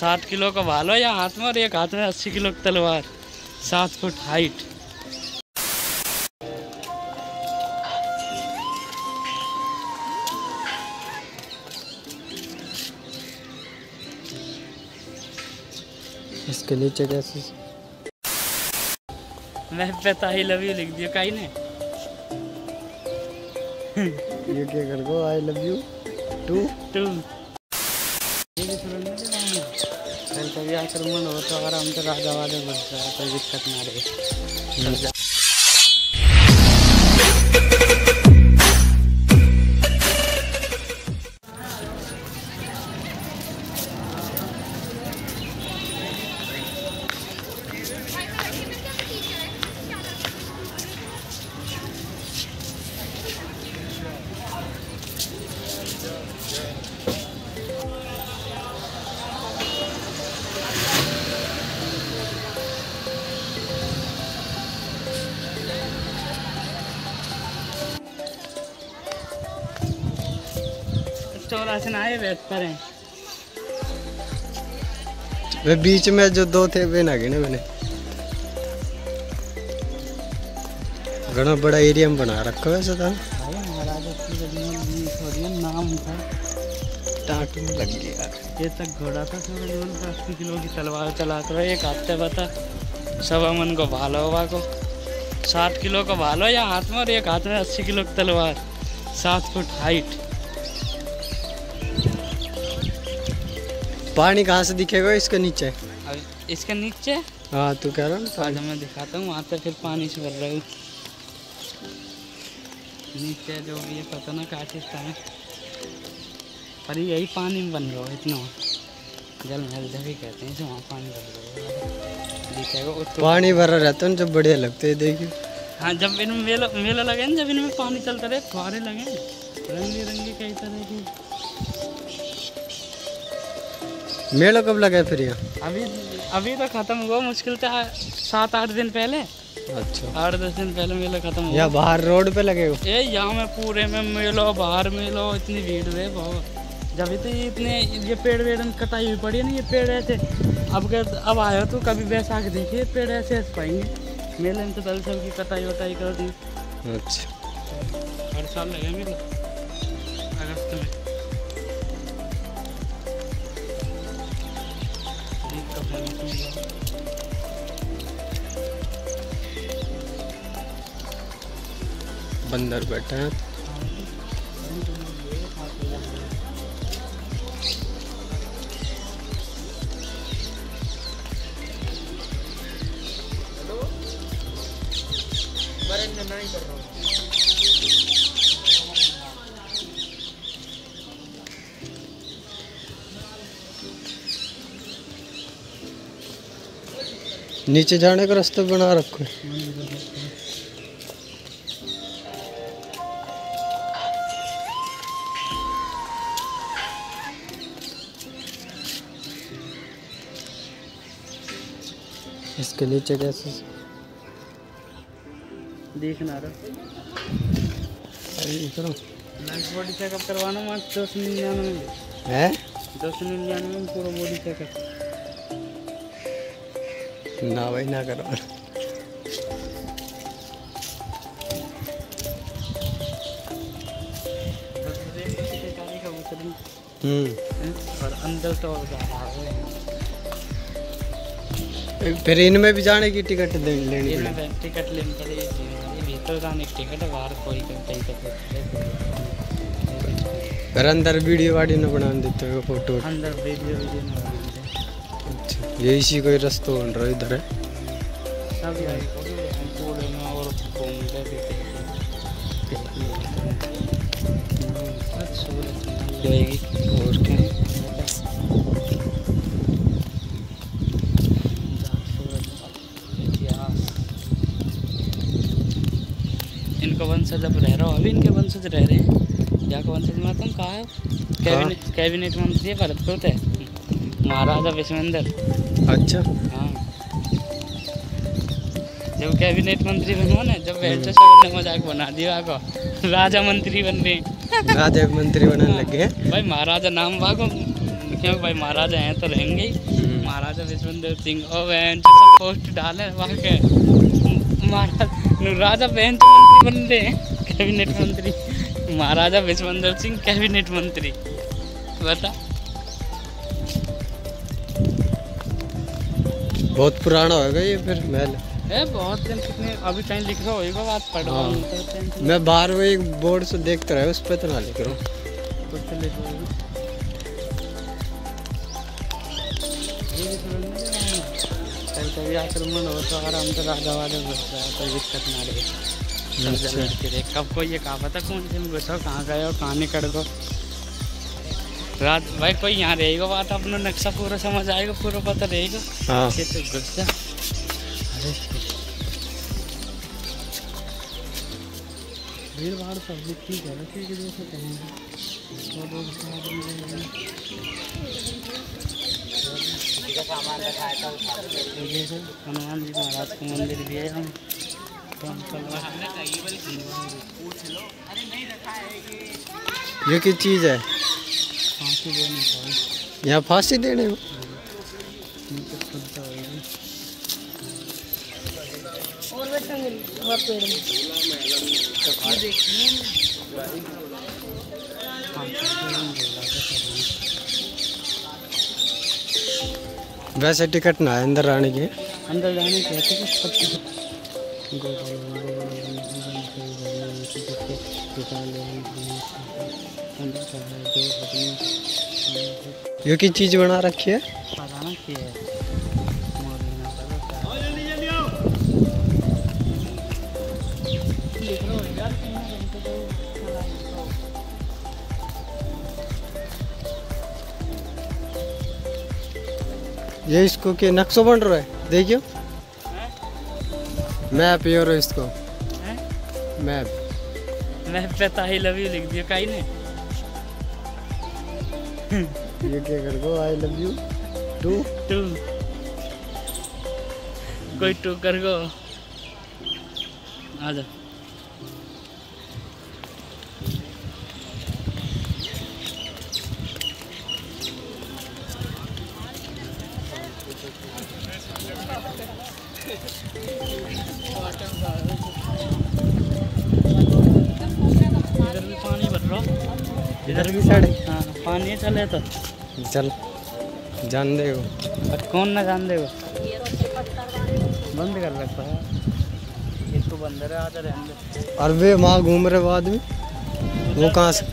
साठ किलो का भालो या हाथ में और एक हाथ में अस्सी किलो की तलवार। सात फुट हाइट इसके नीचे कैसे? मैं पता ही लव यू लिख दिया कहीं ने? ये क्या कर गो आई लव यू टू टू कभी मन हो तो आराम से राजा वाले बन जाए कोई दिक्कत ना रहे। आए बेहतर हैं वे बीच में जो दो थे वे ना गिने मैंने। घना बड़ा एरिया में बना रखा वैसे था नाम टाट में लग गया। ये तक घोड़ा था का अस्सी किलो की तलवार चला कर एक हफ़्ते बता। सवा मन को भालो हुआ को। साठ किलो का भालो या हाथ में और एक हाथ में अस्सी किलो की तलवार। सात फुट हाइट पानी कहाँ से दिखेगा इसके नीचे? अब इसके नीचे? हाँ तू कह रहा आज मैं दिखाता हूँ वहाँ पे फिर पानी से भर रहा हूँ। नीचे जो भी है पता ना काटिस्ता है पर यही पानी में बन रहा हो इतना। जल महल जब भी कहते हैं जो वहाँ पानी बन रहा है। तो। पानी भरा रहता है जब बढ़िया लगते है देखिए। हाँ जब इनमें मेला मेला लगे ना जब इनमें पानी चलता रहे फुहारे लगे। रंग बिरंगी कई तरह की। मेला कब लगा है फिर यहाँ? अभी अभी तो ख़त्म हुआ मुश्किल से सात आठ दिन पहले। अच्छा। आठ दस दिन पहले मेला ख़त्म हुआ। या बाहर रोड पे लगे हो? ये यहाँ में पूरे में मेलो बाहर मेलो इतनी भीड़ है बहुत। जब तो ये इतने ये पेड़ वेड़ कटाई हुई पड़ी है ना ये पेड़ ऐसे। अब के अब आयो तो कभी बैसाख देखिए पेड़ ऐसे ऐसे पाएँगे। मेले में तो दल सब की कटाई वटाई कर दी। अच्छा। हर साल लगे मेले। कप लगी थी मेला। बंदर बैठे हैं नीचे जाने का रास्ता बना रखो। इसके नीचे कैसे? देखना बॉडी चेकअप करवाना निन्यानवे है। निन्यानवे में पूरा बॉडी चेकअप ना भाई ना करो। हम्म। और अंदर तो और जा रहा है फिर इनमें भी जाने की टिकट लेनी टिकट लेने के भीतर जाने की टिकट है बाहर कोई कहीं फिर अंदर वीडियो वाडियो न बना देते हो फ़ोटो अंदर वीडियो वीडियो। ये इसी कोई रास्ता बन रहा है इधर है यही और क्या इनका वंशज अब रह रहा हो अभी इनके वंशज रह रहे हैं। जाकर वंशज में तुम कहा है? कैबिनेट कैबिनेट मंत्री है भरतपुर थे महाराजा विश्वेंद्र। अच्छा। हाँ। जब कैबिनेट मंत्री बनो ना जब बैठे सबने मज़ाक बना दिया को राजा मंत्री बन रहे राजा मंत्री बनने लग गए भाई महाराजा नाम वाको क्योंकि भाई महाराजा हैं तो रहेंगे ही। हम्म। महाराजा विश्वंदर सिंह और बहन सब पोस्ट डाले वहाँ के। महाराज राजा बहन मंत्री बन रहे हैं कैबिनेट मंत्री। महाराजा विश्वंदर सिंह कैबिनेट मंत्री। बता। बहुत पुराना होगा ये फिर महल। ए बहुत दिन कितने अभी कहीं लिख रहा होगा बात पढ़ रहा हूँ। तो मैं बाहर वो एक बोर्ड से देखता रहा उस पर तो ना लिख रहा हूँ। तो हूँ। आक्रमण हो। तो आराम से राजा वाजा घुस जाए कोई दिक्कत ना रहे। अच्छा। रहे कब कोई ये कहा पता कौन से घुसो कहाँ गए हो कहाँ निकल गो रात भाई कोई यहाँ रहेगा बात अपना नक्शा पूरा समझ आएगा पूरा पता रहेगा। हाँ। तो घुस जा अरे भीड़ भाड़ कि जैसे कहेंगे। तो हनुमान जी महाराज का मंदिर भी है हम तो ये की चीज़ है? यहाँ फांसी देने वैसे टिकट ना है अंदर आने की। अंदर जाने के पता ये की चीज़ बना रखी है? है ये इसको के नक्शो बन रहा है? देखियो। मैप ये इसको। मैप। मैं पता ही लव यू लिख दिया कहीं ने? ये क्या कर गो I love you to to कोई टू कर गो आ जा। इधर भी साइड हाँ। पानी चले तो। चल जान दे वो कौन ना जान देगा? बंद कर रखा है। इसको बंद रहे आधा रहने। और वे वहाँ घूम रहे वो आदमी वो कहाँ से?